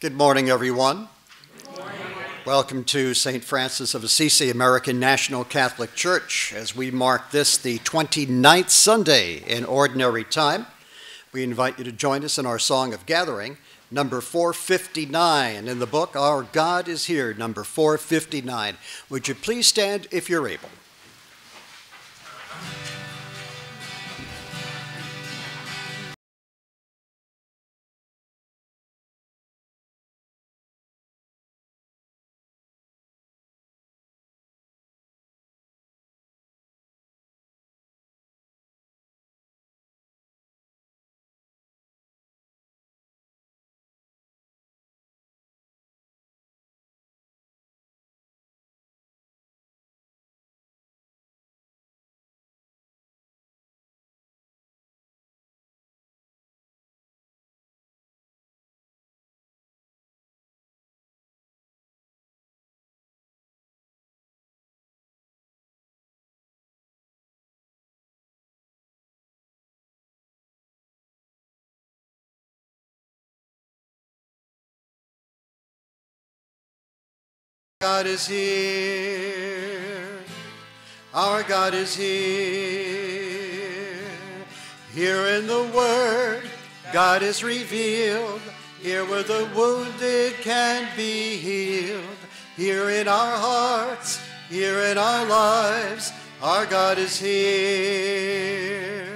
Good morning, everyone. Welcome to St. Francis of Assisi American National Catholic Church as we mark this, the 29th Sunday in Ordinary Time. We invite you to join us in our Song of Gathering, number 459 in the book Our God is Here, number 459. Would you please stand if you're able? God is here. Our God is here. Here in the Word, God is revealed. Here where the wounded can be healed. Here in our hearts, here in our lives, our God is here.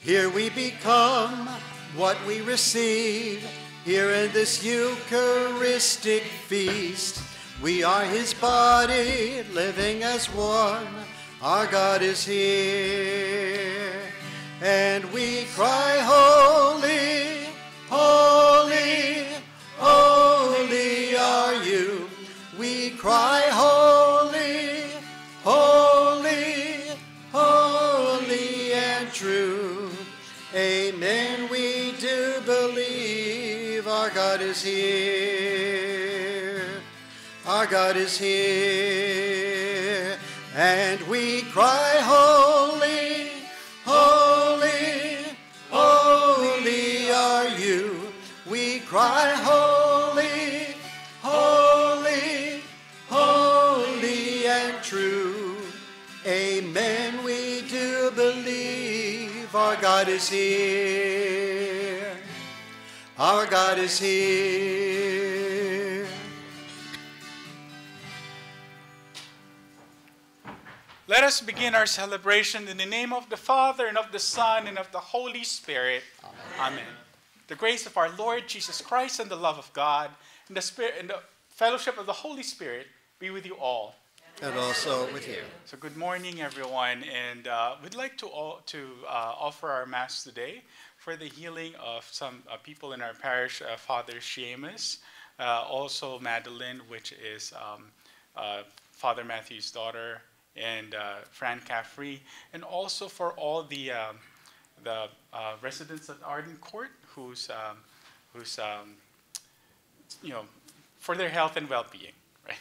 Here we become what we receive. Here in this Eucharistic feast. We are his body, living as one. Our God is here. And we cry, Holy, holy, holy are you. We cry, Holy, holy, holy and true. Amen. We do believe our God is here. Our God is here. And we cry, Holy, holy, holy are you. We cry, Holy, holy, holy and true. Amen. We do believe our God is here. Our God is here. Let us begin our celebration in the name of the Father, and of the Son, and of the Holy Spirit. Amen. Amen. The grace of our Lord Jesus Christ, and the love of God, and the, Spirit, and the fellowship of the Holy Spirit be with you all. And also with you. So, good morning, everyone. And uh, we'd like to, all, to uh, offer our Mass today for the healing of some uh, people in our parish, uh, Father Seamus, uh, also Madeline, which is um, uh, Father Matthew's daughter, and uh, Fran Caffrey, and also for all the, um, the uh, residents at Arden Court who's, um, who's um, you know, for their health and well-being, right?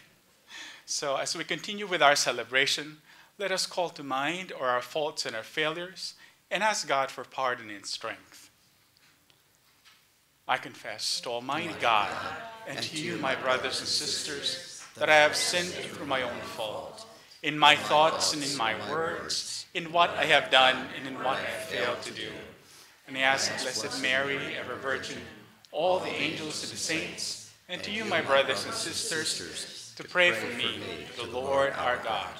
So as we continue with our celebration, let us call to mind our faults and our failures and ask God for pardon and strength. I confess to Almighty God and to you, my brothers and sisters, that I have sinned through my own fault in my thoughts and in my words, in what I have done and in what I failed to do. And I ask Blessed Mary, ever Virgin, all the angels and the saints, and to you, my brothers and sisters, to pray for me, the Lord our God.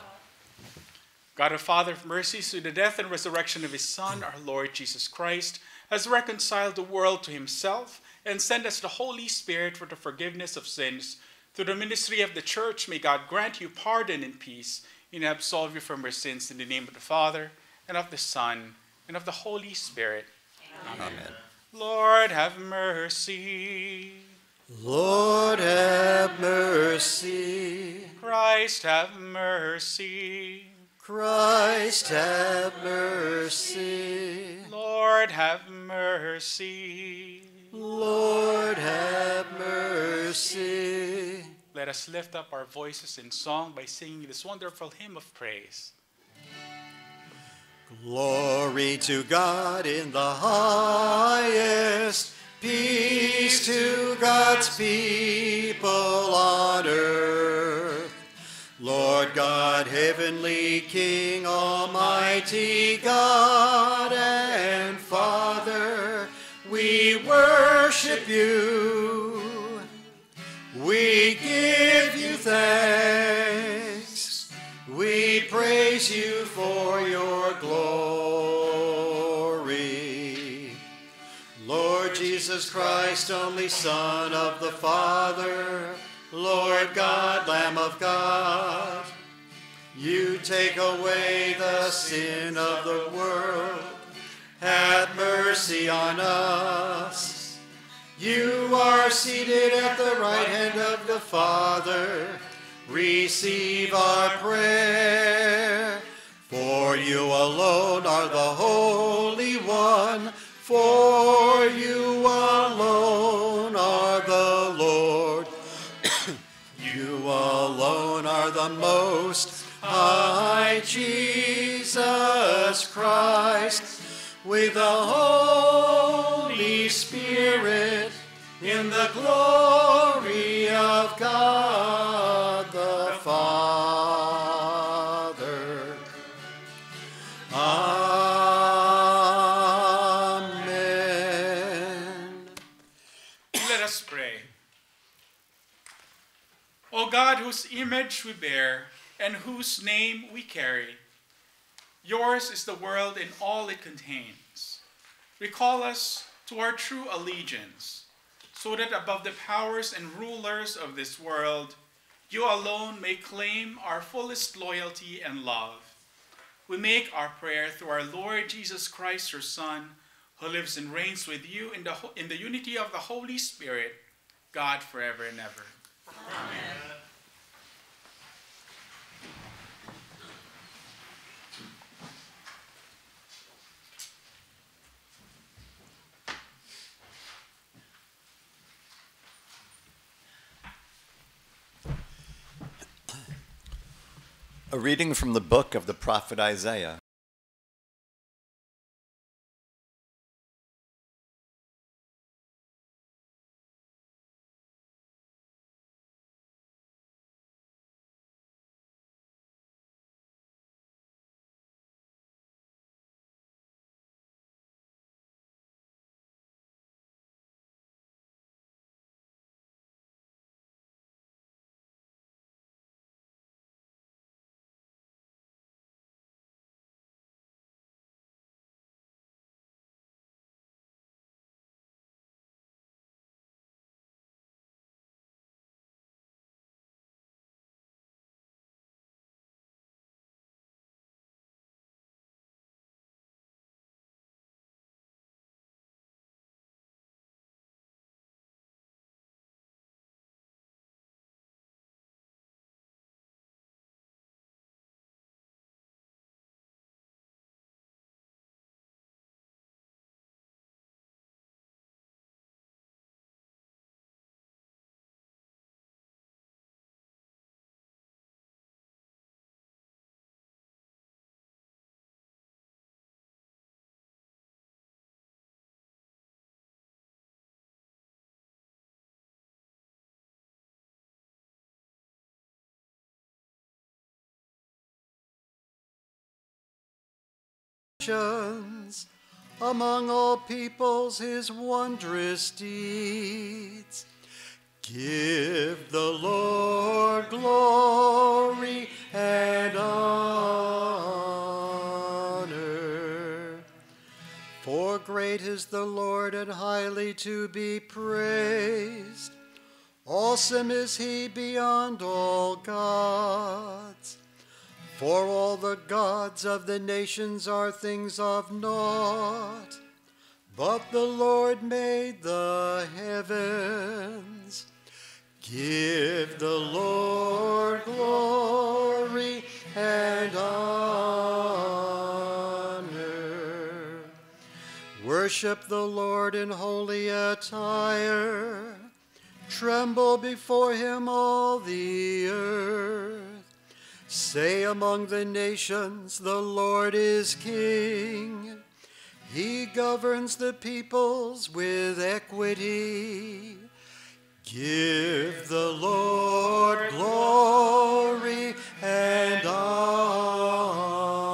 God our Father of mercies, through the death and resurrection of his Son, our Lord Jesus Christ, has reconciled the world to himself and sent us the Holy Spirit for the forgiveness of sins. Through the ministry of the church, may God grant you pardon and peace and absolve you from your sins in the name of the Father, and of the Son, and of the Holy Spirit. Amen. Amen. Lord, have mercy. Lord, have mercy. Christ, have mercy. Christ, have mercy. Lord, have mercy. Lord, have mercy. Let us lift up our voices in song by singing this wonderful hymn of praise. Glory to God in the highest, Peace to God's people on earth. Lord God, heavenly King, almighty God and worship you. We give you thanks. We praise you for your glory. Lord Jesus Christ, only Son of the Father, Lord God, Lamb of God, you take away the sin of the world. Have mercy on us. You are seated at the right hand of the Father. Receive our prayer. For you alone are the Holy One. For you alone are the Lord. you alone are the Most High Jesus Christ. With the Holy Spirit in the glory of God the Father. Amen. Let us pray. O God, whose image we bear and whose name we carry, yours is the world and all it contains. Recall us to our true allegiance, so that above the powers and rulers of this world, you alone may claim our fullest loyalty and love. We make our prayer through our Lord Jesus Christ, your Son, who lives and reigns with you in the, in the unity of the Holy Spirit, God forever and ever. A reading from the book of the prophet Isaiah. Nations, among all peoples his wondrous deeds. Give the Lord glory and honor. For great is the Lord and highly to be praised. Awesome is he beyond all gods. For all the gods of the nations are things of naught, but the Lord made the heavens. Give the Lord glory and honor. Worship the Lord in holy attire. Tremble before him all the earth. Say among the nations, the Lord is King. He governs the peoples with equity. Give the Lord glory and honor.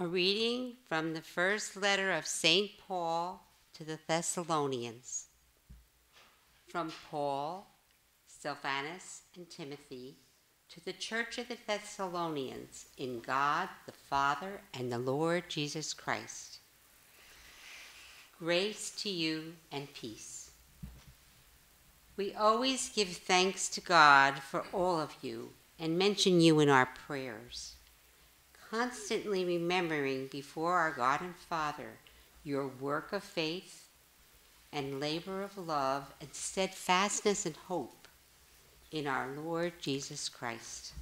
A reading from the first letter of St. Paul to the Thessalonians. From Paul, Silvanus, and Timothy to the church of the Thessalonians in God the Father and the Lord Jesus Christ. Grace to you and peace. We always give thanks to God for all of you and mention you in our prayers constantly remembering before our God and Father your work of faith and labor of love and steadfastness and hope in our Lord Jesus Christ.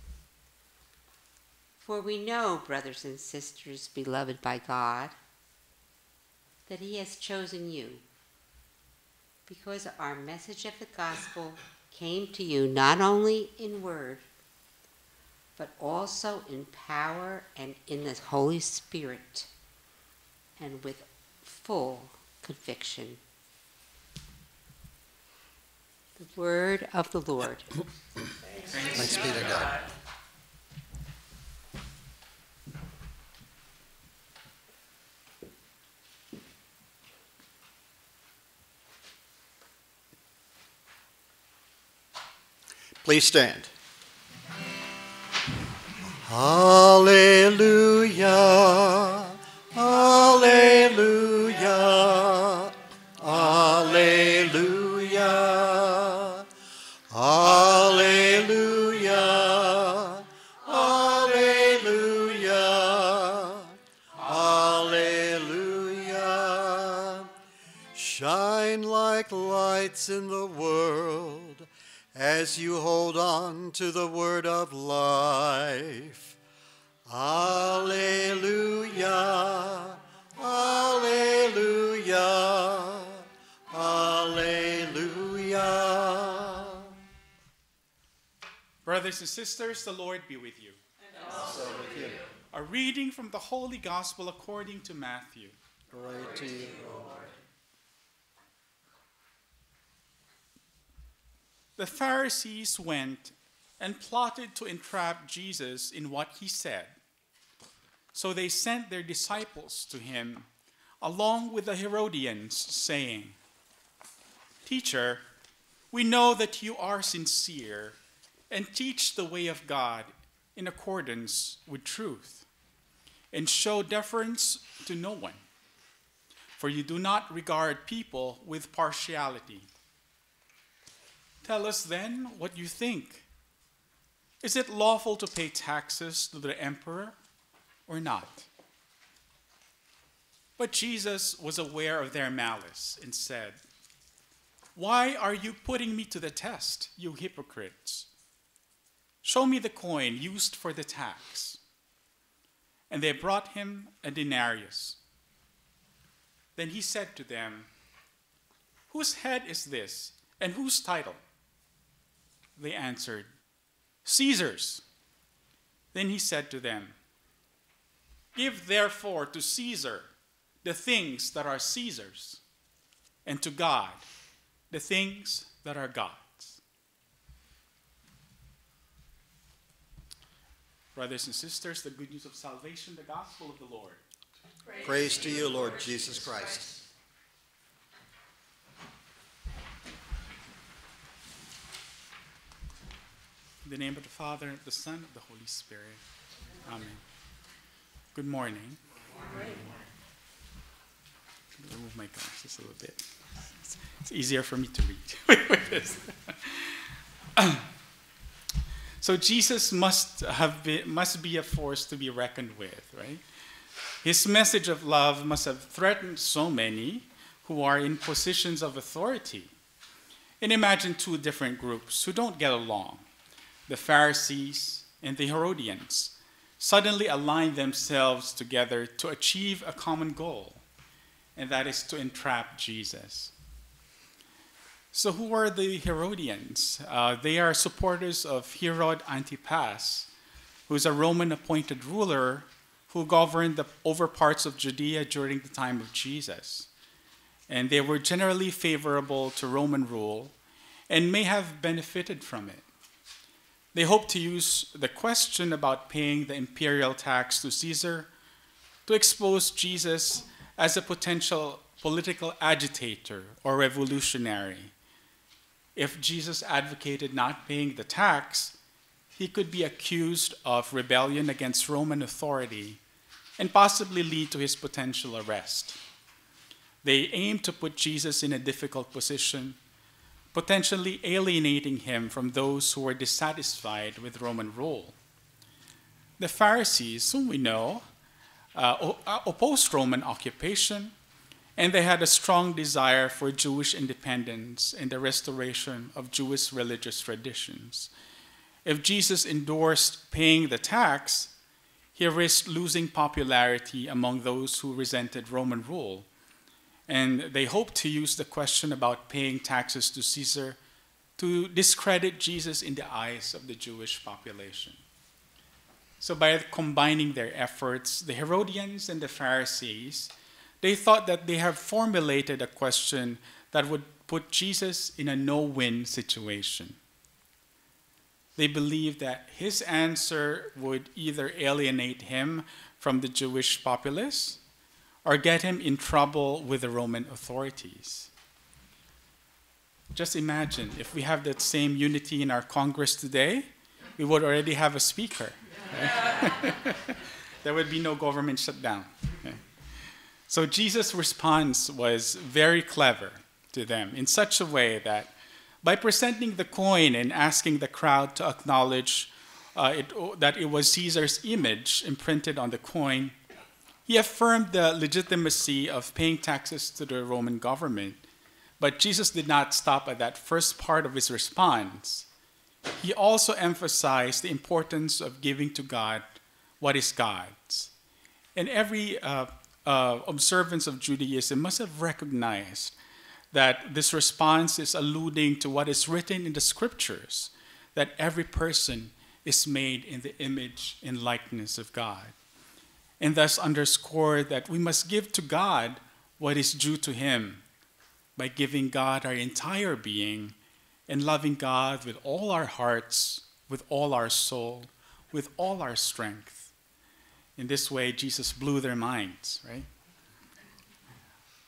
For we know, brothers and sisters, beloved by God, that He has chosen you because our message of the gospel came to you not only in word, but also in power and in the Holy Spirit and with full conviction. The word of the Lord. Thanks be to God. Please stand. Hallelujah. Hallelujah. Hallelujah. Hallelujah. Hallelujah. Hallelujah. Shine like lights in the world as you hold on to the word of life. Alleluia, alleluia, alleluia. Brothers and sisters, the Lord be with you. A reading from the Holy Gospel according to Matthew. Glory to you, The Pharisees went and plotted to entrap Jesus in what he said. So they sent their disciples to him, along with the Herodians, saying, Teacher, we know that you are sincere and teach the way of God in accordance with truth, and show deference to no one, for you do not regard people with partiality. Tell us then what you think. Is it lawful to pay taxes to the emperor or not? But Jesus was aware of their malice and said, Why are you putting me to the test, you hypocrites? Show me the coin used for the tax. And they brought him a denarius. Then he said to them, Whose head is this, and whose title? They answered, Caesar's. Then he said to them, Give therefore to Caesar the things that are Caesar's, and to God the things that are God's. Brothers and sisters, the good news of salvation, the gospel of the Lord. Praise to you, Lord Jesus Christ. In the name of the Father, the Son, and the Holy Spirit. Amen. Good morning. Remove my glasses a little bit. It's easier for me to read so Jesus must have been, must be a force to be reckoned with, right? His message of love must have threatened so many who are in positions of authority. And imagine two different groups who don't get along the Pharisees and the Herodians suddenly align themselves together to achieve a common goal, and that is to entrap Jesus. So, who are the Herodians? Uh, they are supporters of Herod Antipas, who is a Roman appointed ruler who governed the, over parts of Judea during the time of Jesus. And they were generally favorable to Roman rule and may have benefited from it. They hoped to use the question about paying the imperial tax to Caesar to expose Jesus as a potential political agitator or revolutionary. If Jesus advocated not paying the tax, he could be accused of rebellion against Roman authority and possibly lead to his potential arrest. They aimed to put Jesus in a difficult position potentially alienating him from those who were dissatisfied with Roman rule. The Pharisees, whom we know, uh, uh, opposed Roman occupation, and they had a strong desire for Jewish independence and the restoration of Jewish religious traditions. If Jesus endorsed paying the tax, he risked losing popularity among those who resented Roman rule and they hope to use the question about paying taxes to Caesar to discredit Jesus in the eyes of the Jewish population. So by combining their efforts, the Herodians and the Pharisees, they thought that they have formulated a question that would put Jesus in a no-win situation. They believed that his answer would either alienate him from the Jewish populace or get him in trouble with the Roman authorities. Just imagine if we have that same unity in our Congress today, we would already have a speaker. There would be no government shutdown. So Jesus' response was very clever to them in such a way that by presenting the coin and asking the crowd to acknowledge uh, it, that it was Caesar's image imprinted on the coin, he affirmed the legitimacy of paying taxes to the Roman government. But Jesus did not stop at that first part of his response. He also emphasized the importance of giving to God what is God's. And every uh, uh, observance of Judaism must have recognized that this response is alluding to what is written in the scriptures that every person is made in the image and likeness of God and thus underscore that we must give to God what is due to Him by giving God our entire being and loving God with all our hearts, with all our soul, with all our strength. In this way, Jesus blew their minds, right?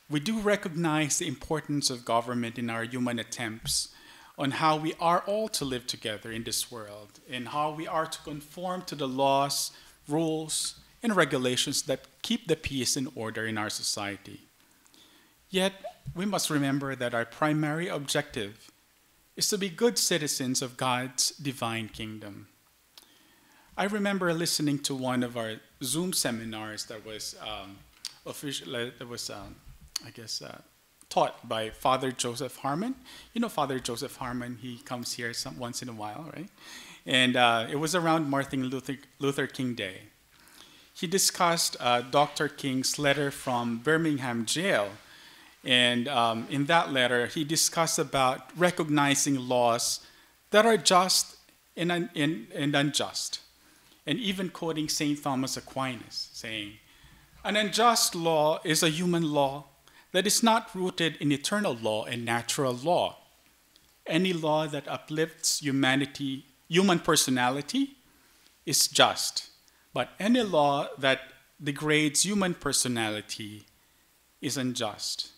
We do recognize the importance of government in our human attempts on how we are all to live together in this world and how we are to conform to the laws, rules, and regulations that keep the peace and order in our society. Yet, we must remember that our primary objective is to be good citizens of God's divine kingdom. I remember listening to one of our Zoom seminars that was um, official, that was, um, I guess, uh, taught by Father Joseph Harmon. You know Father Joseph Harmon, he comes here some, once in a while, right? And uh, it was around Martin Luther, Luther King Day he discussed uh, Dr. King's letter from Birmingham jail. And um, in that letter, he discussed about recognizing laws that are just and, un and, and unjust. And even quoting St. Thomas Aquinas, saying, An unjust law is a human law that is not rooted in eternal law and natural law. Any law that uplifts humanity, human personality, is just but any law that degrades human personality is unjust.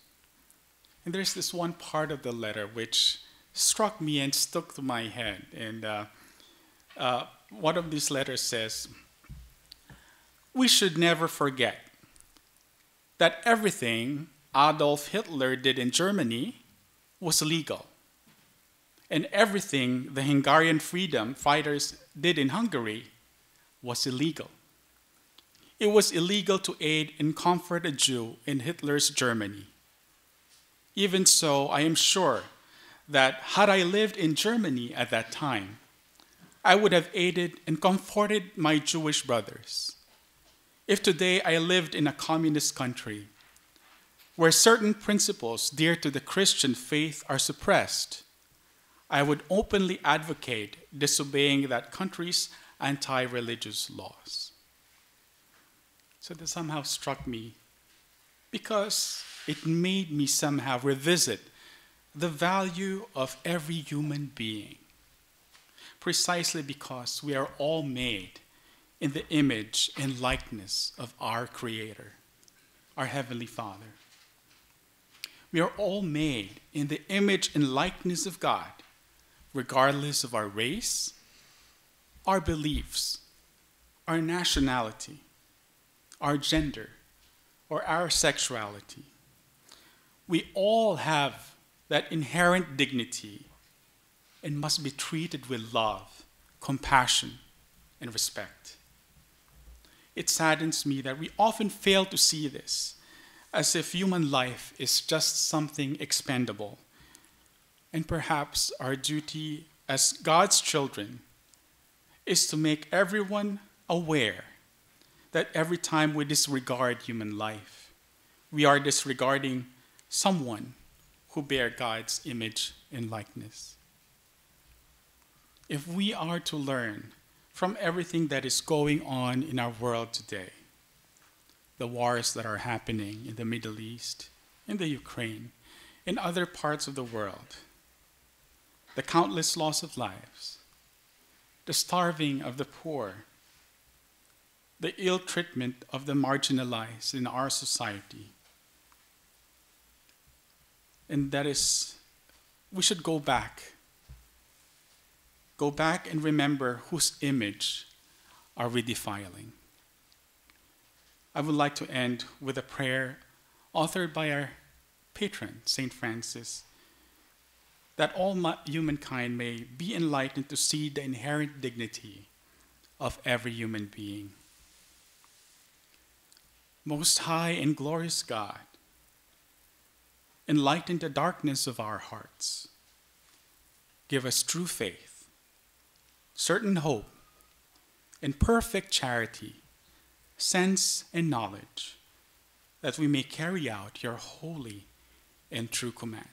And there's this one part of the letter which struck me and stuck to my head. And uh, uh, one of these letters says, We should never forget that everything Adolf Hitler did in Germany was legal. And everything the Hungarian freedom fighters did in Hungary was illegal. it was illegal to aid and comfort a Jew in Hitler's Germany. Even so, I am sure that had I lived in Germany at that time, I would have aided and comforted my Jewish brothers. If today I lived in a communist country where certain principles dear to the Christian faith are suppressed, I would openly advocate disobeying that country's anti religious laws. So that somehow struck me because it made me somehow revisit the value of every human being, precisely because we are all made in the image and likeness of our Creator, our Heavenly Father. We are all made in the image and likeness of God, regardless of our race, our beliefs, our nationality, our gender, or our sexuality. We all have that inherent dignity and must be treated with love, compassion, and respect. It saddens me that we often fail to see this as if human life is just something expendable. And perhaps our duty as God's children is to make everyone aware that every time we disregard human life, we are disregarding someone who bear God's image and likeness. If we are to learn from everything that is going on in our world today, the wars that are happening in the Middle East, in the Ukraine, in other parts of the world, the countless loss of lives, the starving of the poor, the ill treatment of the marginalized in our society, and that is, we should go back. Go back and remember whose image are we defiling. I would like to end with a prayer authored by our patron, St. Francis, that all humankind may be enlightened to see the inherent dignity of every human being. Most high and glorious God, enlighten the darkness of our hearts. Give us true faith, certain hope, and perfect charity, sense, and knowledge, that we may carry out your holy and true command.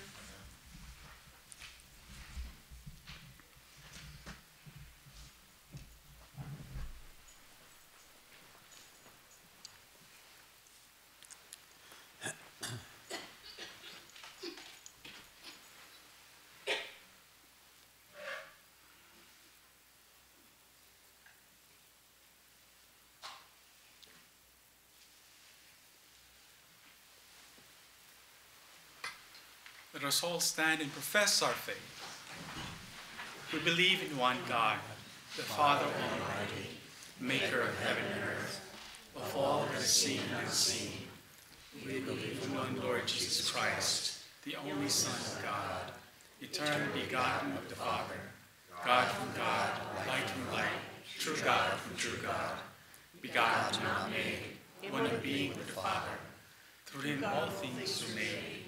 Let us all stand and profess our faith. We believe in one God, the Father Almighty, maker of heaven and earth, of all that is seen and unseen. We believe in one Lord Jesus Christ, the only Son of God, eternally begotten of the Father, God from God, light from light, true God from true God, begotten, not made, one being with the Father. Through him all things were made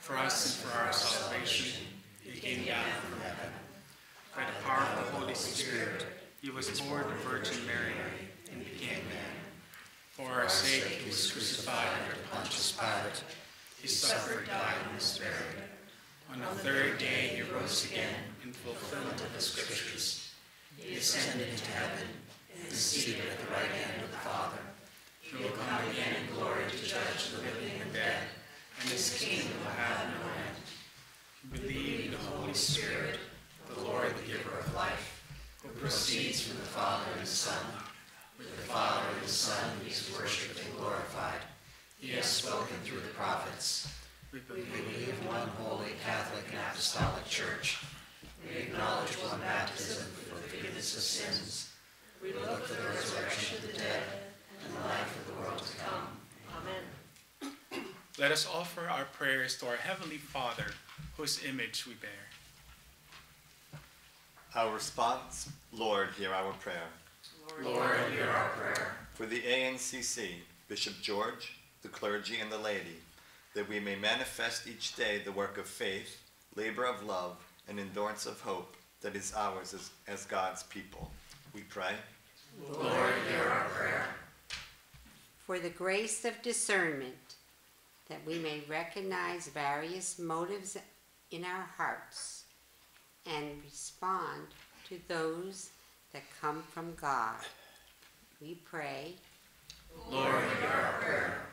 for us and for our salvation, he came down from heaven. By the power of the Holy Spirit, he was born of Virgin Mary and became man. For our sake, he was crucified under Pontius Pilate. He suffered, died, and was buried. On the third day, he rose again in fulfillment of the Scriptures. He ascended into heaven and is seated at the right hand of the Father. He will come again in glory to judge the living and dead and his kingdom will have no end. Believe in the Holy Spirit, the Lord, the giver of life, who proceeds from the Father and the Son. With the Father and the Son, he is worshipped and glorified. He has spoken through the prophets. We believe in one holy Catholic and Apostolic Church. We acknowledge one baptism for the forgiveness of sins. We look for the resurrection of the dead and the life of the world to come. Amen. Let us offer our prayers to our Heavenly Father, whose image we bear. Our response, Lord, hear our prayer. Lord, hear our prayer. For the ANCC, Bishop George, the clergy, and the laity, that we may manifest each day the work of faith, labor of love, and endurance of hope that is ours as, as God's people. We pray. Lord, hear our prayer. For the grace of discernment, that we may recognize various motives in our hearts and respond to those that come from God. We pray. Lord, hear our prayer.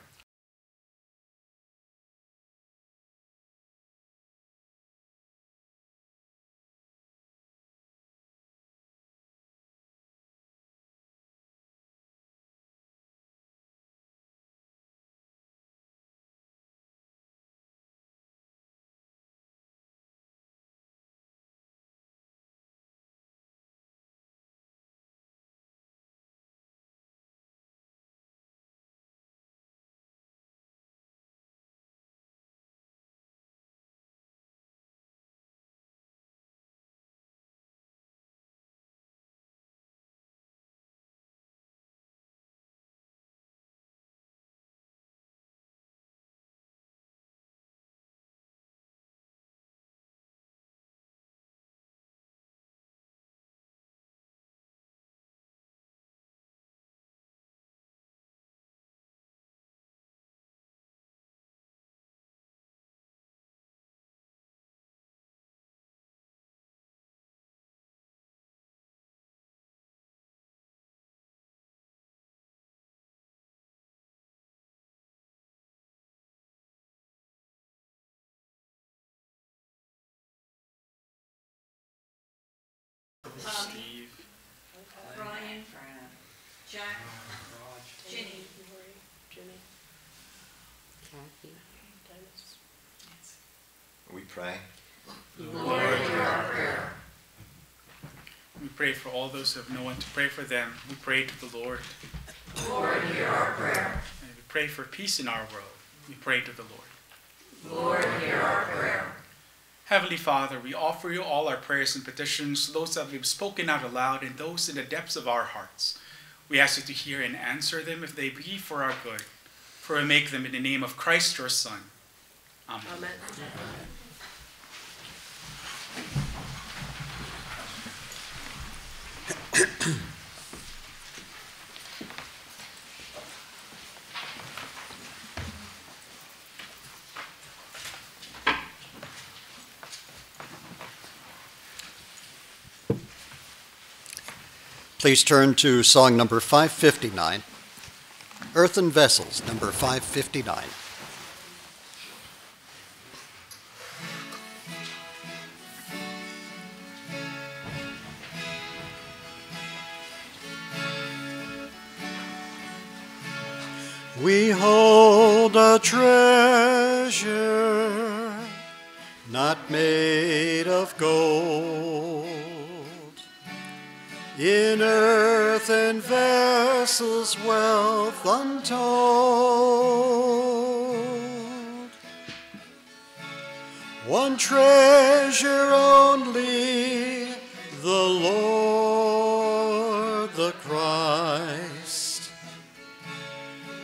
Steve. Brian, Jack, Ginny, Jimmy, Kathy. Dennis. We pray. Lord, hear our prayer. We pray for all those who have no one to pray for them. We pray to the Lord. Lord, hear our prayer. And we pray for peace in our world. We pray to the Lord. Lord, hear our prayer. Heavenly Father, we offer you all our prayers and petitions, those that we've spoken out aloud and those in the depths of our hearts. We ask you to hear and answer them if they be for our good, for we make them in the name of Christ your Son. Amen. Amen. Please turn to song number 559, Earthen Vessels, number 559. One treasure only, the Lord, the Christ.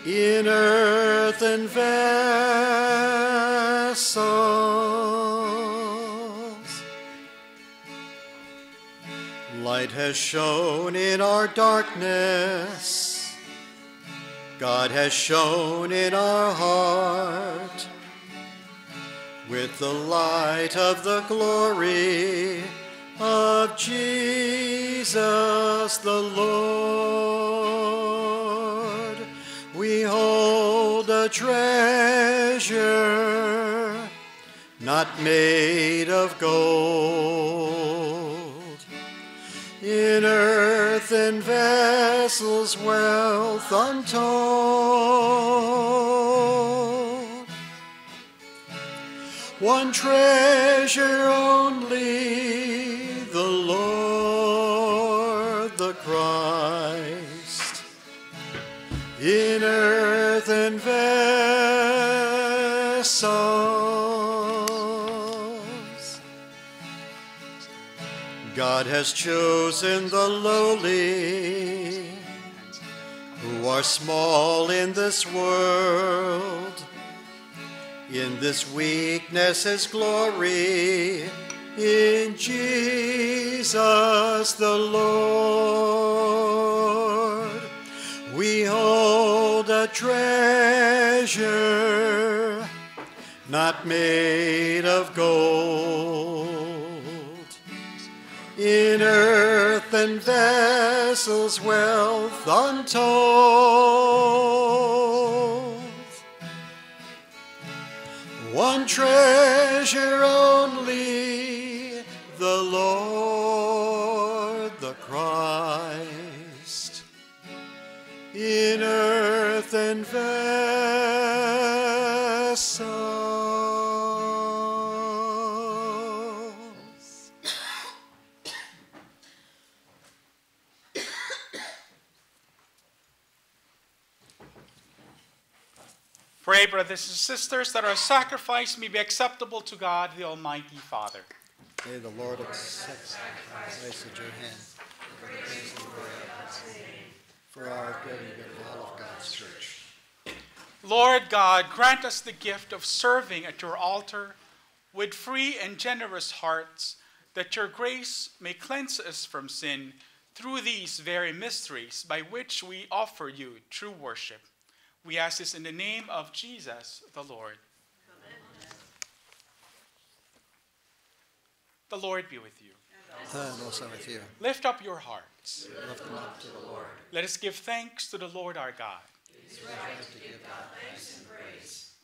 In earthen vessels. Light has shone in our darkness. God has shone in our heart with the light of the glory of Jesus the Lord. We hold a treasure not made of gold in earthen vessels, wealth untold. One treasure only, the Lord, the Christ, in earth earthen vessels. God has chosen the lowly who are small in this world. In this weakness, is glory in Jesus the Lord. We hold a treasure not made of gold in earthen vessels wealth untold. One treasure only, the Lord, the Christ, in earthen vessels. Pray, brothers and sisters, that our sacrifice may be acceptable to God, the Almighty Father. May the Lord accept the sacrifice at your hand for the praise and glory of His name, for our good and good of all of God's church. Lord God, grant us the gift of serving at your altar with free and generous hearts, that your grace may cleanse us from sin through these very mysteries by which we offer you true worship. We ask this in the name of Jesus the Lord. The Lord be with you. And also with you. Lift up your hearts. Lift them up to the Lord. Let us give thanks to the Lord our God.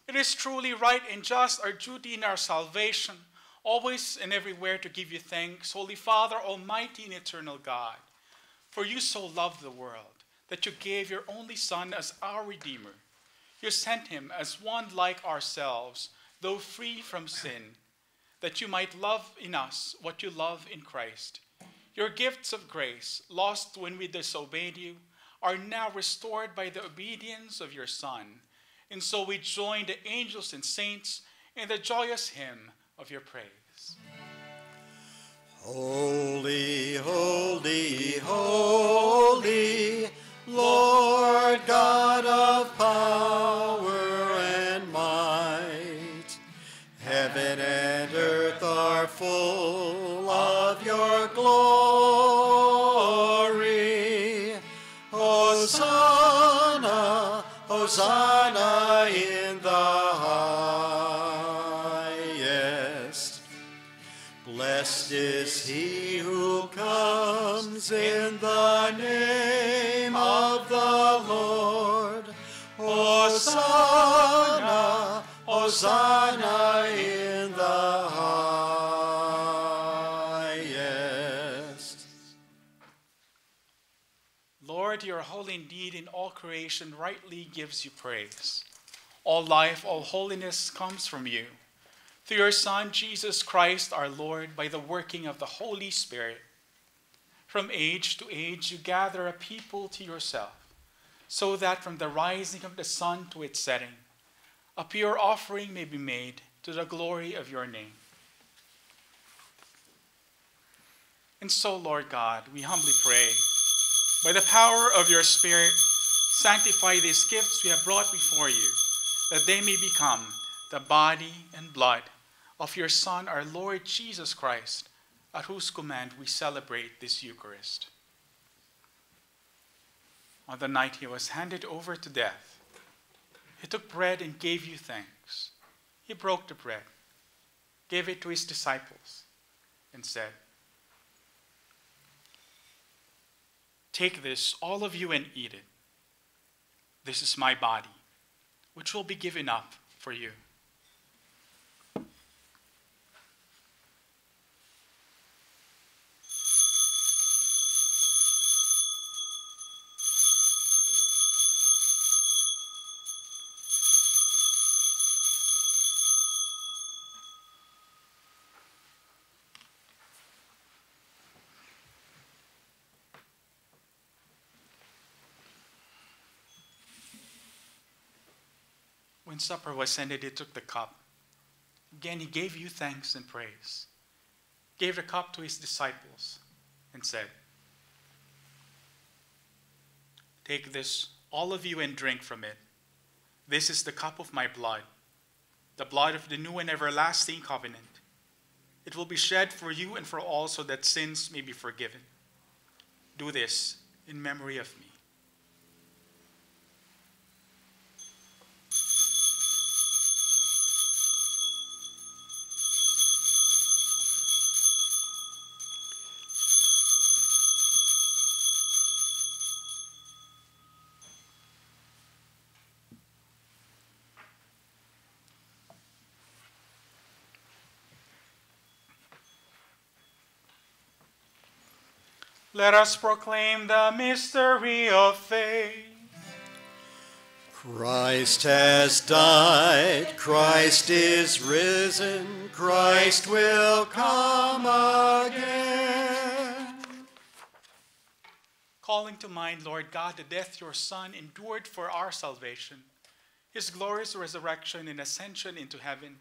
It is truly right and just, our duty in our salvation, always and everywhere to give you thanks, Holy Father, Almighty and eternal God. For you so loved the world that you gave your only Son as our Redeemer. You sent him as one like ourselves, though free from sin, that you might love in us what you love in Christ. Your gifts of grace, lost when we disobeyed you, are now restored by the obedience of your Son. And so we join the angels and saints in the joyous hymn of your praise. Holy, holy, holy, Lord God of power and might. Heaven and earth are full of your glory. Hosanna, Hosanna Hosanna, in the highest. Lord, your holy indeed in all creation rightly gives you praise. All life, all holiness comes from you. Through your Son, Jesus Christ our Lord, by the working of the Holy Spirit. From age to age, you gather a people to yourself, so that from the rising of the sun to its setting, a pure offering may be made to the glory of your name. And so, Lord God, we humbly pray, by the power of your Spirit, sanctify these gifts we have brought before you, that they may become the body and blood of your Son, our Lord Jesus Christ, at whose command we celebrate this Eucharist. On the night he was handed over to death, he took bread and gave you thanks. He broke the bread, gave it to his disciples, and said, Take this, all of you, and eat it. This is my body, which will be given up for you. When supper was ended, he took the cup. Again, he gave you thanks and praise. gave the cup to his disciples, and said, Take this, all of you, and drink from it. This is the cup of my blood, the blood of the new and everlasting covenant. It will be shed for you and for all so that sins may be forgiven. Do this in memory of me. Let us proclaim the mystery of faith. Christ has died, Christ is risen, Christ will come again. Calling to mind, Lord God, the death your Son endured for our salvation, his glorious resurrection and ascension into heaven,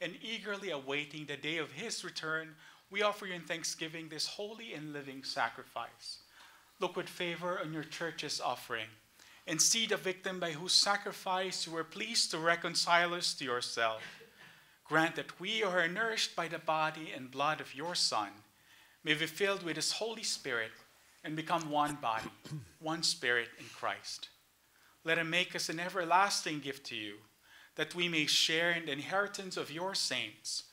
and eagerly awaiting the day of his return, we offer you in thanksgiving this holy and living sacrifice. Look with favor on your church's offering and see the victim by whose sacrifice you were pleased to reconcile us to yourself. Grant that we who are nourished by the body and blood of your Son may be filled with his Holy Spirit and become one body, one spirit in Christ. Let him make us an everlasting gift to you, that we may share in the inheritance of your saints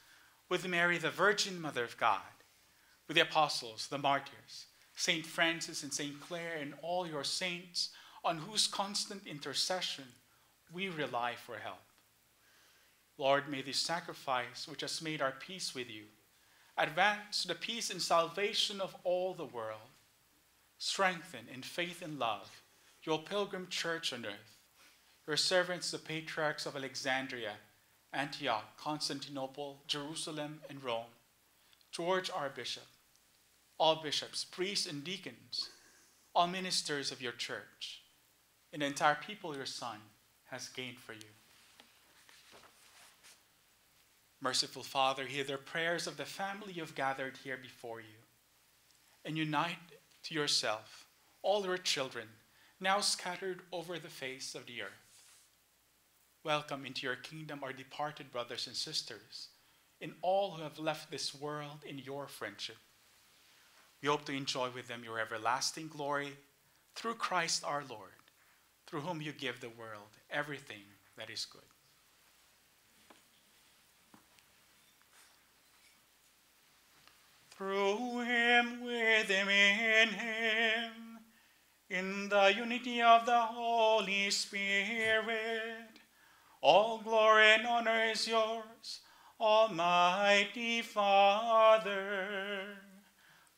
with Mary, the Virgin Mother of God, with the apostles, the martyrs, Saint Francis and Saint Clare, and all your saints, on whose constant intercession we rely for help. Lord, may this sacrifice, which has made our peace with you, advance the peace and salvation of all the world. Strengthen in faith and love your pilgrim church on earth, your servants, the patriarchs of Alexandria Antioch, Constantinople, Jerusalem, and Rome, George our bishop, all bishops, priests, and deacons, all ministers of your church, and the entire people your Son has gained for you. Merciful Father, hear the prayers of the family you have gathered here before you, and unite to yourself all your children now scattered over the face of the earth welcome into your kingdom our departed brothers and sisters, and all who have left this world in your friendship. We hope to enjoy with them your everlasting glory through Christ our Lord, through whom you give the world everything that is good. Through him, with him, in him, in the unity of the Holy Spirit, all glory and honor is yours, Almighty Father,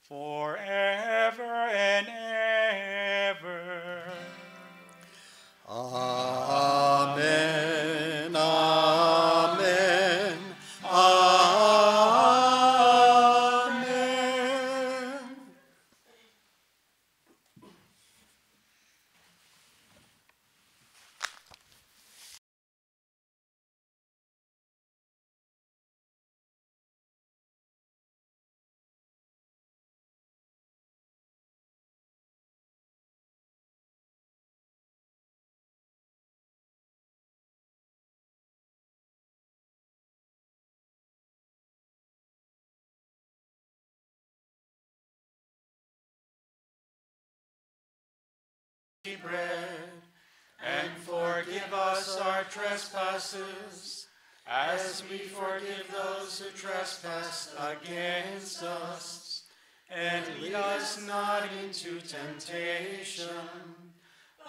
forever and ever. Amen. Bread, and forgive us our trespasses, as we forgive those who trespass against us. And lead us not into temptation,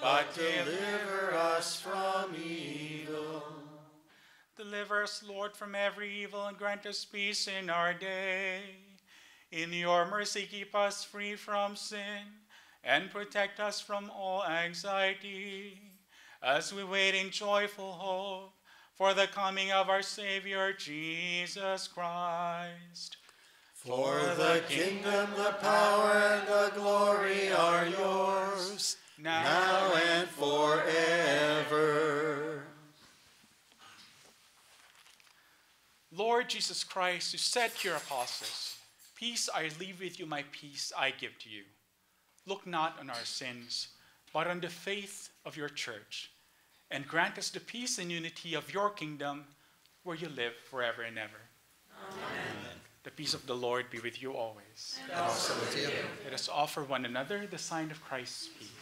but deliver us from evil. Deliver us, Lord, from every evil, and grant us peace in our day. In your mercy, keep us free from sin and protect us from all anxiety, as we wait in joyful hope for the coming of our Savior Jesus Christ. For the kingdom, the power, and the glory are yours, now and forever. Lord Jesus Christ, who said to your apostles, Peace I leave with you, my peace I give to you. Look not on our sins, but on the faith of your church, and grant us the peace and unity of your kingdom, where you live forever and ever. Amen. The peace of the Lord be with you always. And also with you. Let us offer one another the sign of Christ's peace. Peace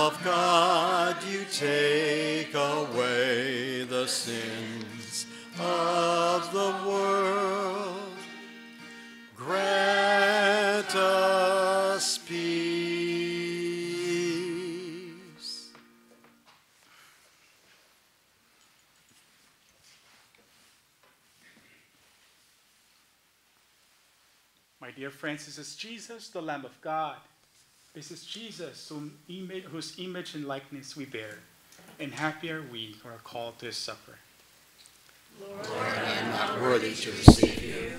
Of God, you take away the sins of the world. Grant us peace. My dear friends, this is Jesus, the Lamb of God. This is Jesus, whom ima- whose image and likeness we bear. And happy are we who are called to his supper. I am not worthy to receive you.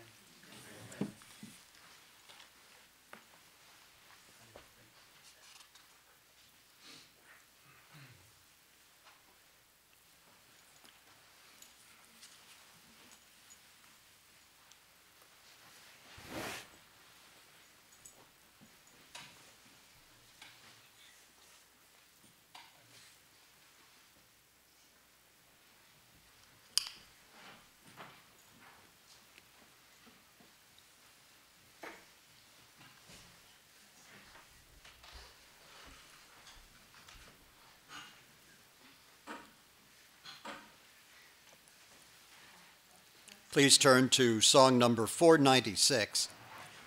Please turn to song number 496,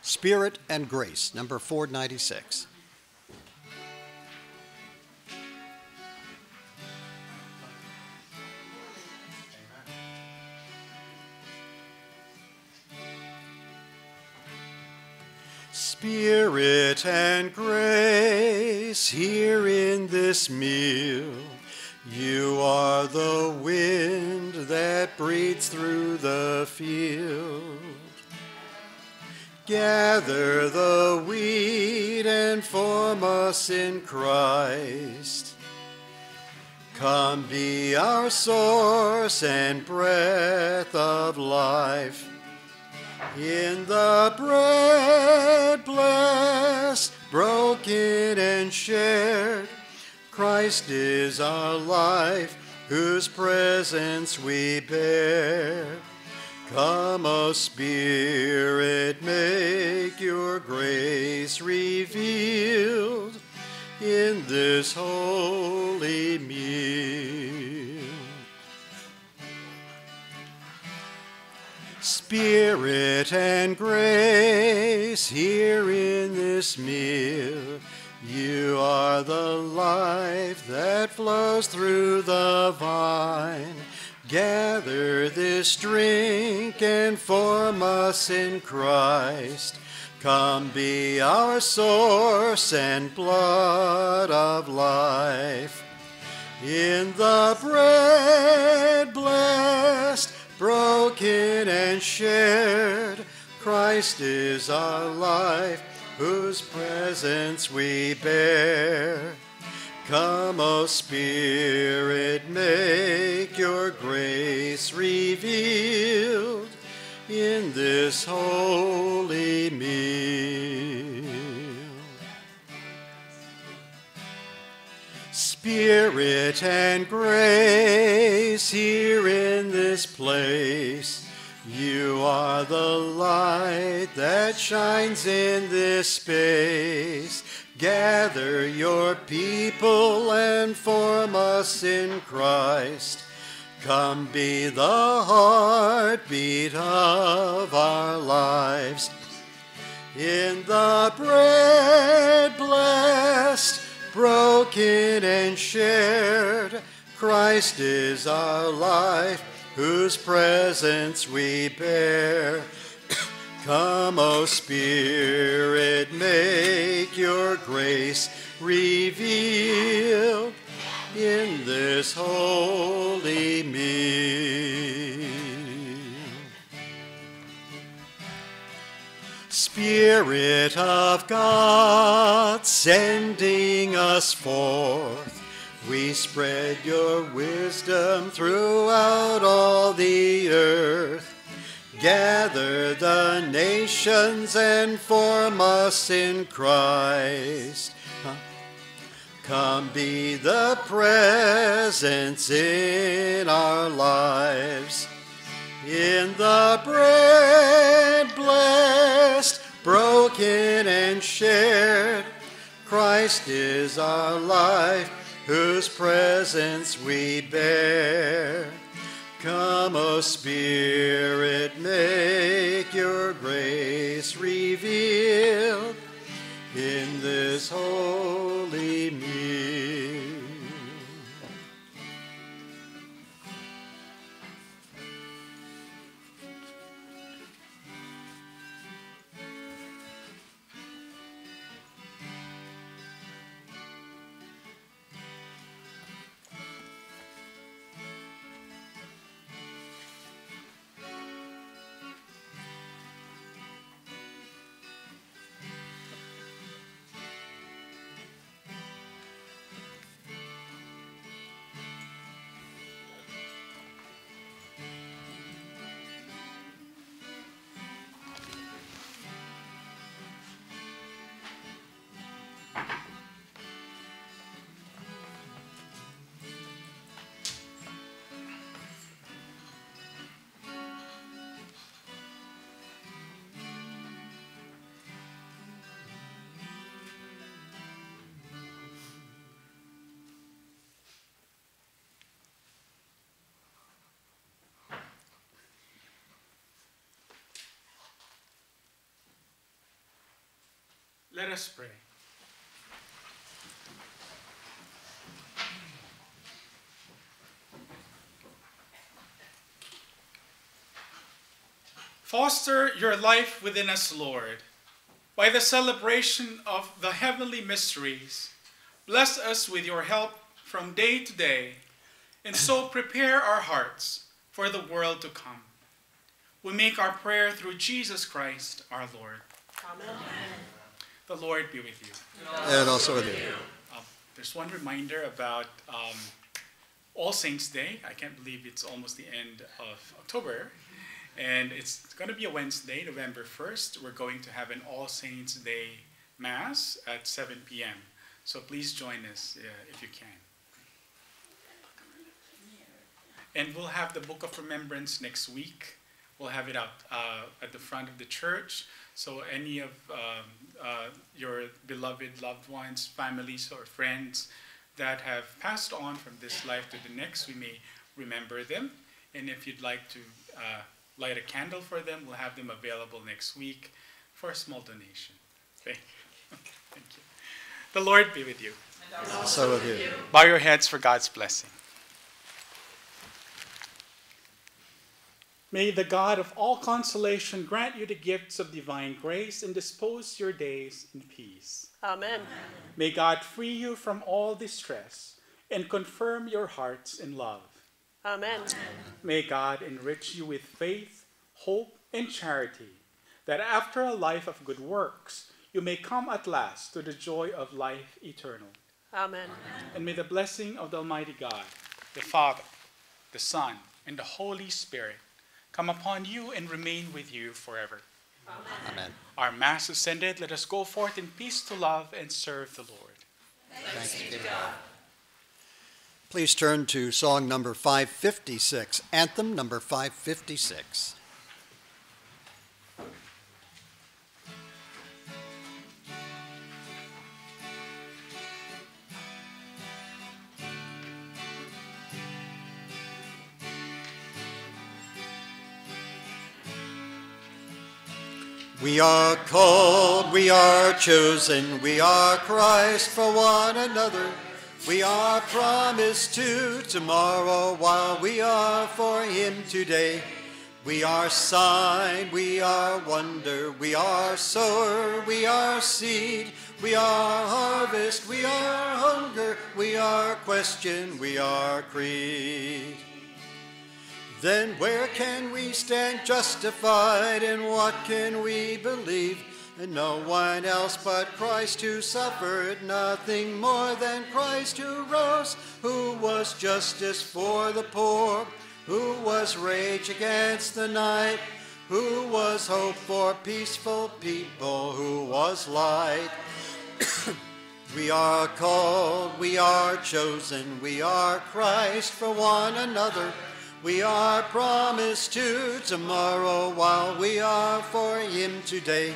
Spirit and Grace, number 496. Spirit and grace here in this meal. Through the field. Gather the wheat and form us in Christ. Come be our source and breath of life. In the bread blessed, broken and shared, Christ is our life, whose presence we bear. Come, O Spirit, make your grace revealed in this holy meal. Spirit and grace here in this meal. You are the life that flows through the vine. Gather this drink and form us in Christ. Come be our source and blood of life. In the bread blessed, broken and shared, Christ is our life, whose presence we bear. Come, O Spirit, make your grace revealed in this holy meal. Spirit and grace here in this place. You are the light that shines in this space. Gather your people and form us in Christ. Come be the heartbeat of our lives. In the bread blessed, broken and shared, Christ is our life, whose presence we bear. Come, O Spirit, make your grace revealed in this holy meal. Spirit of God, sending us forth, we spread your wisdom throughout all the earth. Gather the nations and form us in Christ. Come be the presence in our lives. In the bread blessed, broken and shared, Christ is our life, whose presence we bear. Come, O Spirit, make your grace revealed in this holy Let us pray. Foster your life within us, Lord, by the celebration of the heavenly mysteries. Bless us with your help from day to day, and so prepare our hearts for the world to come. We make our prayer through Jesus Christ our Lord. Amen. The Lord be with you. And also with you. Uh, there's one reminder about um, All Saints' Day. I can't believe it's almost the end of October. And it's going to be a Wednesday, November 1st. We're going to have an All Saints' Day Mass at 7 p.m. So please join us uh, if you can. And we'll have the Book of Remembrance next week. We'll have it up uh, at the front of the church. So any of um, uh, your beloved loved ones, families, or friends that have passed on from this life to the next, we may remember them. And if you'd like to uh, light a candle for them, we'll have them available next week for a small donation. Thank you. Thank you. The Lord be with you. So with you. Bow your heads for God's blessing. May the God of all consolation grant you the gifts of divine grace and dispose your days in peace. Amen. May God free you from all distress and confirm your hearts in love. Amen. May God enrich you with faith, hope, and charity, that after a life of good works, you may come at last to the joy of life eternal. Amen. And may the blessing of the Almighty God, the Father, the Son, and the Holy Spirit come upon you and remain with you forever. Amen. Our Mass is ended. Let us go forth in peace to love and serve the Lord. Thanks be to God. Please turn to song number 556, anthem number 556. We are called, we are chosen, we are Christ for one another. We are promised to tomorrow while we are for Him today. We are sign, we are wonder, we are sower, we are seed, we are harvest, we are hunger, we are question, we are creed. Then where can we stand justified and what can we believe? And no one else but Christ who suffered nothing more than Christ who rose, who was justice for the poor, who was rage against the night, who was hope for peaceful people, who was light. we are called, we are chosen, we are Christ for one another. We are promised to tomorrow while we are for him today.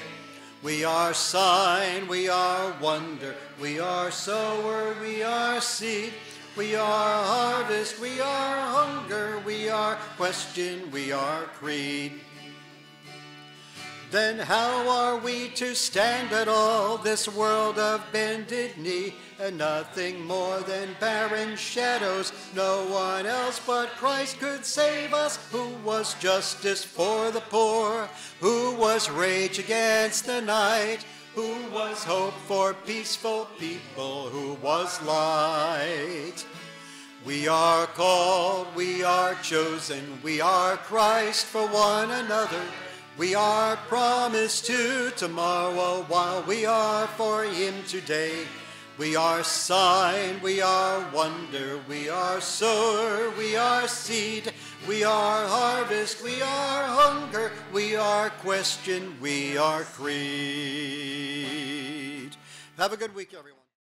We are sign, we are wonder, we are sower, we are seed, we are harvest, we are hunger, we are question, we are creed. Then how are we to stand at all this world of bended knee and nothing more than barren shadows? No one else but Christ could save us, who was justice for the poor, who was rage against the night, who was hope for peaceful people, who was light. We are called, we are chosen, we are Christ for one another. We are promised to tomorrow while we are for him today. We are sign, we are wonder, we are sower, we are seed, we are harvest, we are hunger, we are question, we are creed. Have a good week, everyone.